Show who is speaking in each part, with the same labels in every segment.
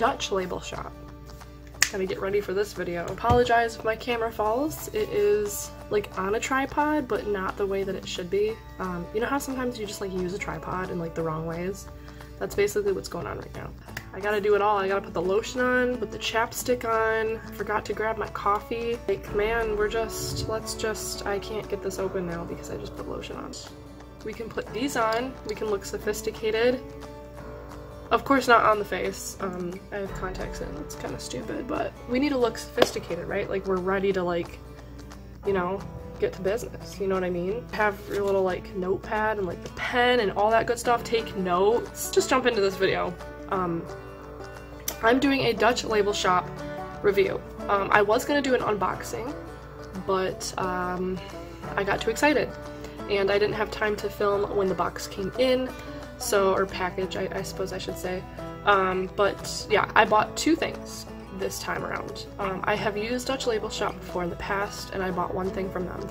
Speaker 1: Dutch Label Shop. Gotta get ready for this video. Apologize if my camera falls. It is like on a tripod, but not the way that it should be. Um, you know how sometimes you just like use a tripod in like the wrong ways? That's basically what's going on right now. I gotta do it all. I gotta put the lotion on, put the chapstick on, forgot to grab my coffee. Like, man, we're just, let's just, I can't get this open now because I just put lotion on. We can put these on, we can look sophisticated. Of course not on the face, um, I have contacts in, it's kind of stupid, but we need to look sophisticated, right? Like we're ready to like, you know, get to business, you know what I mean? Have your little like notepad and like the pen and all that good stuff, take notes. Just jump into this video. Um, I'm doing a Dutch label shop review. Um, I was gonna do an unboxing, but um, I got too excited and I didn't have time to film when the box came in, so, or package, I, I suppose I should say. Um, but yeah, I bought two things this time around. Um, I have used Dutch Label Shop before in the past, and I bought one thing from them.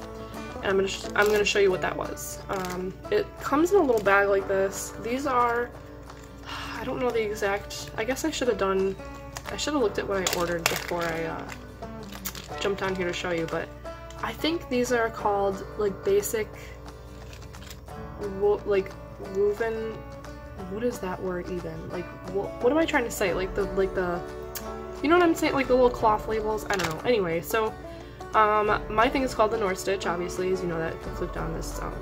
Speaker 1: And I'm gonna I'm gonna show you what that was. Um, it comes in a little bag like this. These are I don't know the exact. I guess I should have done. I should have looked at what I ordered before I uh, jumped on here to show you, but I think these are called like basic, like woven. What is that word even? Like what, what am I trying to say? Like the like the, you know what I'm saying? Like the little cloth labels. I don't know. Anyway, so um, my thing is called the North Stitch. Obviously, as you know that clicked on this um,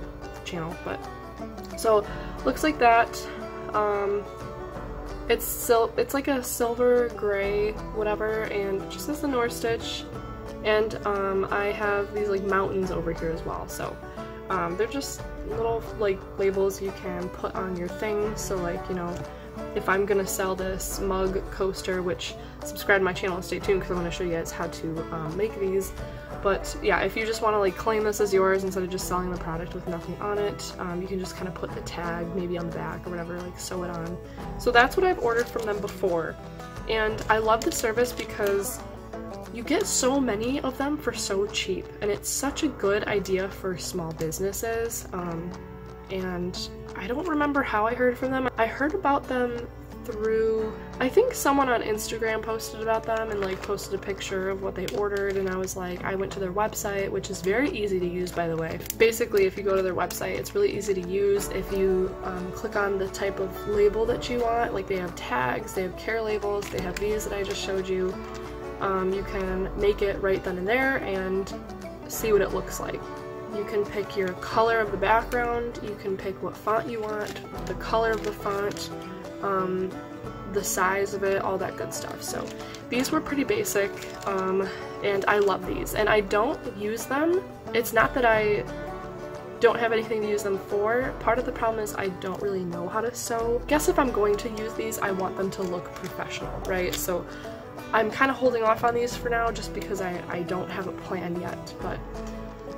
Speaker 1: channel, but so looks like that. Um, it's sil it's like a silver gray whatever and just says the North Stitch and um, I have these like mountains over here as well so um, they're just little like labels you can put on your thing so like you know if I'm gonna sell this mug coaster which subscribe to my channel and stay tuned because I'm to show you guys how to um, make these but yeah, if you just want to like claim this as yours instead of just selling the product with nothing on it, um, you can just kind of put the tag maybe on the back or whatever, like sew it on. So that's what I've ordered from them before. And I love the service because you get so many of them for so cheap and it's such a good idea for small businesses. Um, and I don't remember how I heard from them. I heard about them through I think someone on Instagram posted about them and like posted a picture of what they ordered and I was like I went to their website which is very easy to use by the way basically if you go to their website it's really easy to use if you um, click on the type of label that you want like they have tags they have care labels they have these that I just showed you um, you can make it right then and there and see what it looks like you can pick your color of the background, you can pick what font you want, the color of the font, um, the size of it, all that good stuff. So these were pretty basic um, and I love these. And I don't use them. It's not that I don't have anything to use them for. Part of the problem is I don't really know how to sew. Guess if I'm going to use these, I want them to look professional, right? So I'm kind of holding off on these for now just because I, I don't have a plan yet, but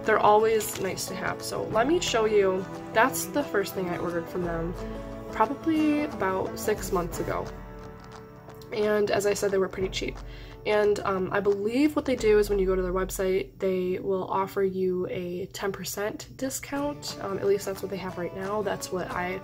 Speaker 1: they're always nice to have. So let me show you, that's the first thing I ordered from them probably about six months ago. And as I said, they were pretty cheap. And um, I believe what they do is when you go to their website, they will offer you a 10% discount. Um, at least that's what they have right now. That's what I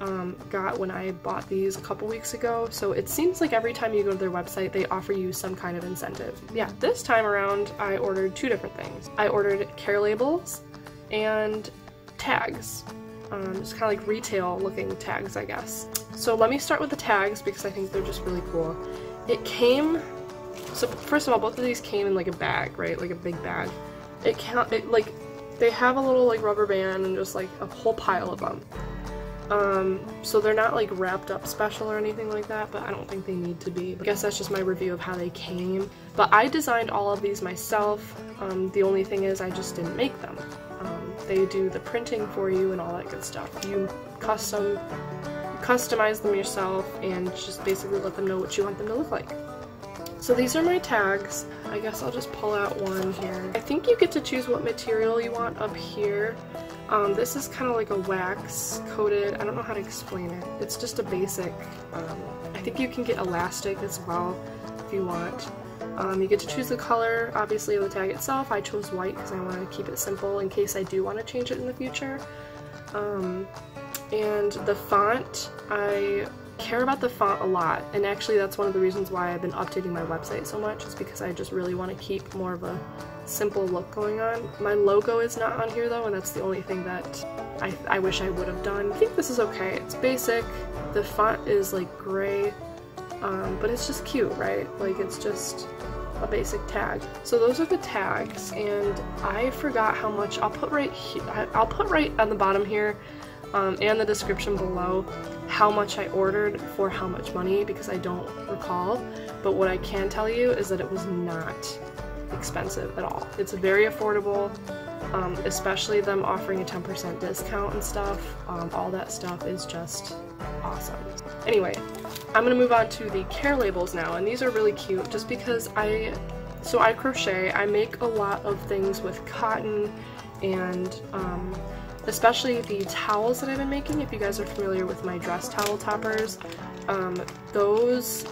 Speaker 1: um, got when I bought these a couple weeks ago. So it seems like every time you go to their website, they offer you some kind of incentive. Yeah, this time around, I ordered two different things. I ordered care labels and tags um, just kind of like retail looking tags, I guess. So let me start with the tags because I think they're just really cool. It came, so first of all, both of these came in like a bag, right? Like a big bag. It can't, it like, they have a little like rubber band and just like a whole pile of them. Um, so they're not like wrapped up special or anything like that, but I don't think they need to be. I guess that's just my review of how they came. But I designed all of these myself. Um, the only thing is I just didn't make them. Um, they do the printing for you and all that good stuff. You custom customize them yourself and just basically let them know what you want them to look like. So these are my tags. I guess I'll just pull out one here. I think you get to choose what material you want up here. Um, this is kind of like a wax coated, I don't know how to explain it. It's just a basic, um, I think you can get elastic as well if you want. Um, you get to choose the color, obviously, of the tag itself. I chose white because I want to keep it simple in case I do want to change it in the future. Um, and the font, I care about the font a lot, and actually that's one of the reasons why I've been updating my website so much, is because I just really want to keep more of a simple look going on. My logo is not on here though, and that's the only thing that I, I wish I would have done. I think this is okay. It's basic. The font is like gray, um, but it's just cute, right? Like it's just a basic tag. So those are the tags, and I forgot how much. I'll put right I'll put right on the bottom here, um, and the description below, how much I ordered for how much money because I don't recall. But what I can tell you is that it was not expensive at all. It's very affordable, um, especially them offering a 10% discount and stuff. Um, all that stuff is just awesome. Anyway, I'm gonna move on to the care labels now, and these are really cute just because I, so I crochet, I make a lot of things with cotton and um, especially the towels that I've been making, if you guys are familiar with my dress towel toppers, um, those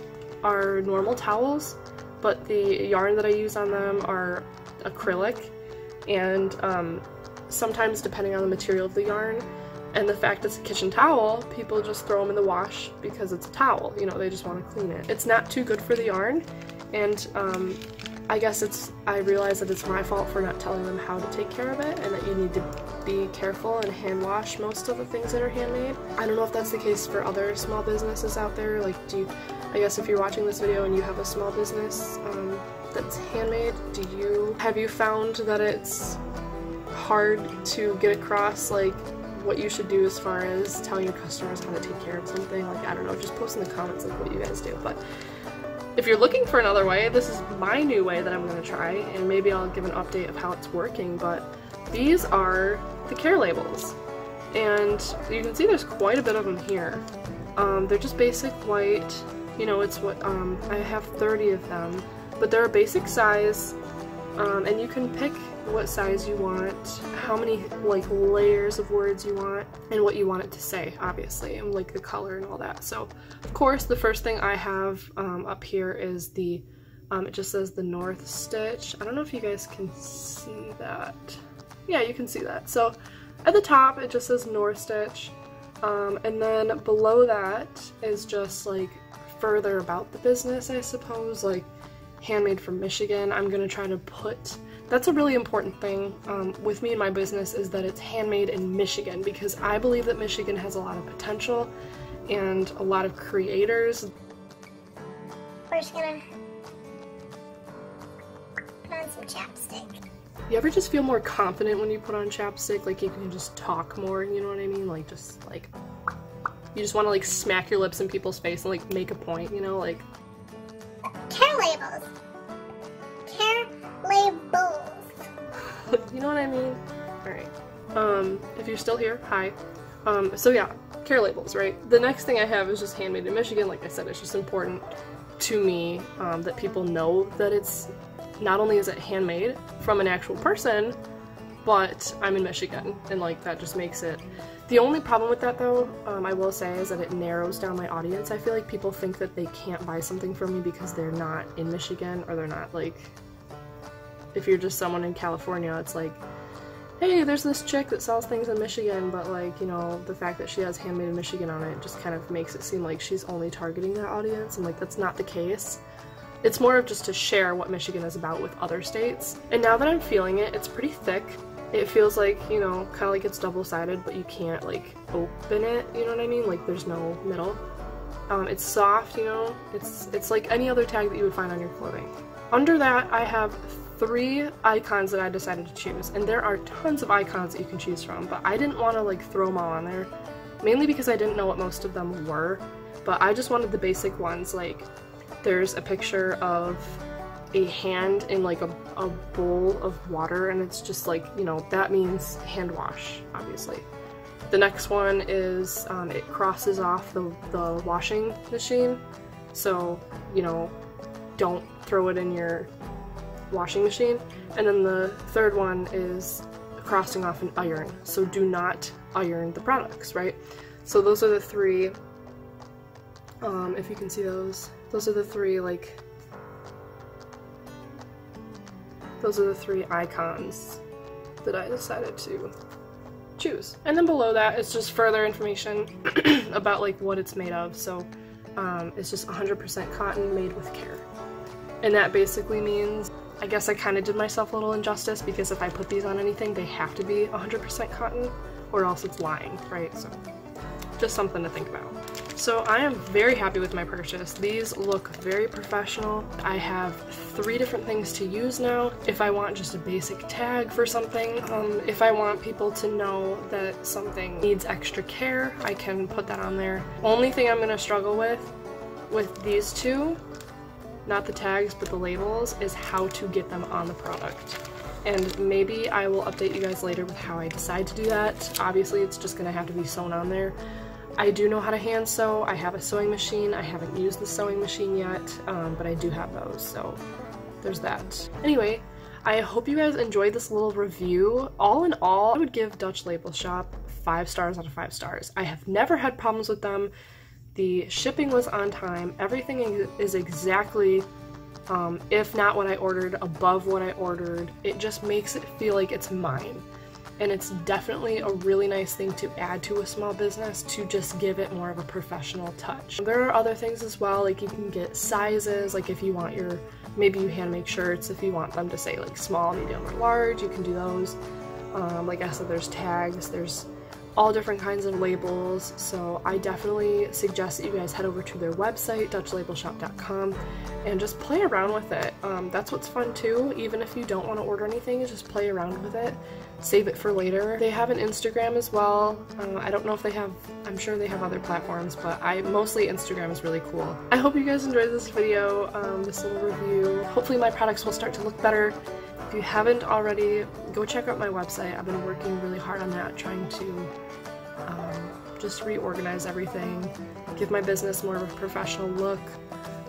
Speaker 1: are normal towels, but the yarn that I use on them are acrylic, and um, sometimes depending on the material of the yarn, and the fact it's a kitchen towel, people just throw them in the wash because it's a towel. You know, they just want to clean it. It's not too good for the yarn, and um, I guess it's, I realize that it's my fault for not telling them how to take care of it and that you need to be careful and hand wash most of the things that are handmade. I don't know if that's the case for other small businesses out there. Like, do you, I guess if you're watching this video and you have a small business um, that's handmade, do you, have you found that it's hard to get across, like, what you should do as far as telling your customers how to take care of something. Like, I don't know, just post in the comments like what you guys do. But if you're looking for another way, this is my new way that I'm going to try, and maybe I'll give an update of how it's working. But these are the care labels, and you can see there's quite a bit of them here. Um, they're just basic white, you know, it's what, um, I have 30 of them, but they're a basic size, um, and you can pick what size you want, how many like layers of words you want, and what you want it to say, obviously, and like the color and all that. So, of course, the first thing I have um, up here is the, um, it just says the North Stitch. I don't know if you guys can see that. Yeah, you can see that. So, at the top, it just says North Stitch, um, and then below that is just like further about the business, I suppose, like handmade from Michigan. I'm gonna try to put that's a really important thing um, with me and my business is that it's handmade in Michigan because I believe that Michigan has a lot of potential and a lot of creators.
Speaker 2: We're just gonna put on some chapstick.
Speaker 1: You ever just feel more confident when you put on chapstick? Like you can just talk more, you know what I mean? Like just like, you just want to like smack your lips in people's face and like make a point, you know? Like.
Speaker 2: Care labels. Care labels.
Speaker 1: you know what I mean? Alright. Um, if you're still here, hi. Um, so yeah, care labels, right? The next thing I have is just handmade in Michigan. Like I said, it's just important to me um, that people know that it's not only is it handmade from an actual person, but I'm in Michigan, and like that just makes it. The only problem with that though, um, I will say, is that it narrows down my audience. I feel like people think that they can't buy something from me because they're not in Michigan or they're not like if you're just someone in California, it's like, hey, there's this chick that sells things in Michigan, but like, you know, the fact that she has Handmade in Michigan on it just kind of makes it seem like she's only targeting that audience, and like, that's not the case. It's more of just to share what Michigan is about with other states. And now that I'm feeling it, it's pretty thick. It feels like, you know, kind of like it's double-sided, but you can't, like, open it, you know what I mean? Like, there's no middle. Um, it's soft, you know? It's, it's like any other tag that you would find on your clothing. Under that, I have three icons that I decided to choose, and there are tons of icons that you can choose from, but I didn't want to like throw them all on there, mainly because I didn't know what most of them were, but I just wanted the basic ones, like there's a picture of a hand in like a, a bowl of water, and it's just like, you know, that means hand wash, obviously. The next one is um, it crosses off the, the washing machine, so, you know, don't throw it in your washing machine. And then the third one is crossing off an iron. So do not iron the products, right? So those are the three, um, if you can see those, those are the three, like, those are the three icons that I decided to choose. And then below that is just further information about like what it's made of. So um, it's just 100% cotton made with care. And that basically means, I guess I kind of did myself a little injustice because if I put these on anything, they have to be 100% cotton or else it's lying, right? So just something to think about. So I am very happy with my purchase. These look very professional. I have three different things to use now. If I want just a basic tag for something, um, if I want people to know that something needs extra care, I can put that on there. Only thing I'm gonna struggle with, with these two, not the tags but the labels, is how to get them on the product and maybe I will update you guys later with how I decide to do that. Obviously it's just gonna have to be sewn on there, I do know how to hand sew. I have a sewing machine. I haven't used the sewing machine yet, um, but I do have those, so there's that. Anyway, I hope you guys enjoyed this little review. All in all, I would give Dutch Label Shop five stars out of five stars. I have never had problems with them. The shipping was on time. Everything is exactly, um, if not what I ordered, above what I ordered. It just makes it feel like it's mine and it's definitely a really nice thing to add to a small business to just give it more of a professional touch. There are other things as well, like you can get sizes, like if you want your, maybe you hand make shirts, if you want them to say like small, medium, or large, you can do those. Um, like I said, there's tags, there's all different kinds of labels, so I definitely suggest that you guys head over to their website, dutchlabelshop.com, and just play around with it. Um, that's what's fun too, even if you don't want to order anything, just play around with it, save it for later. They have an Instagram as well. Uh, I don't know if they have, I'm sure they have other platforms, but I mostly Instagram is really cool. I hope you guys enjoyed this video, um, this little review. Hopefully my products will start to look better. If you haven't already, go check out my website. I've been working really hard on that, trying to um, just reorganize everything, give my business more of a professional look.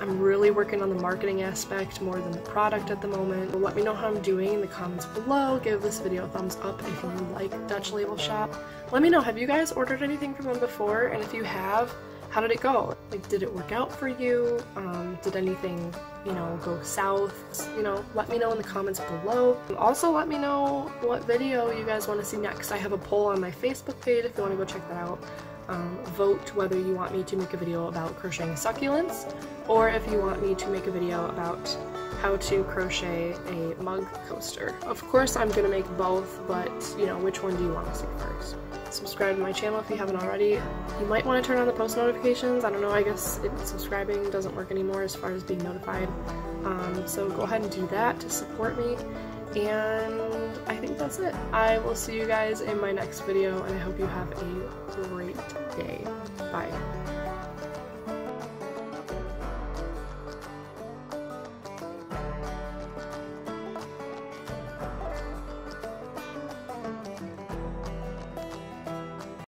Speaker 1: I'm really working on the marketing aspect more than the product at the moment. Let me know how I'm doing in the comments below. Give this video a thumbs up if you like Dutch Label Shop. Let me know, have you guys ordered anything from them before? And if you have, how did it go? Like, did it work out for you? Um, did anything, you know, go south? You know, let me know in the comments below. Also, let me know what video you guys want to see next. I have a poll on my Facebook page if you want to go check that out. Um, vote whether you want me to make a video about crocheting succulents or if you want me to make a video about how to crochet a mug coaster. Of course I'm to make both, but you know, which one do you want to see first? subscribe to my channel if you haven't already. You might want to turn on the post notifications. I don't know, I guess it, subscribing doesn't work anymore as far as being notified. Um, so go ahead and do that to support me. And I think that's it. I will see you guys in my next video and I hope you have a great day. Bye.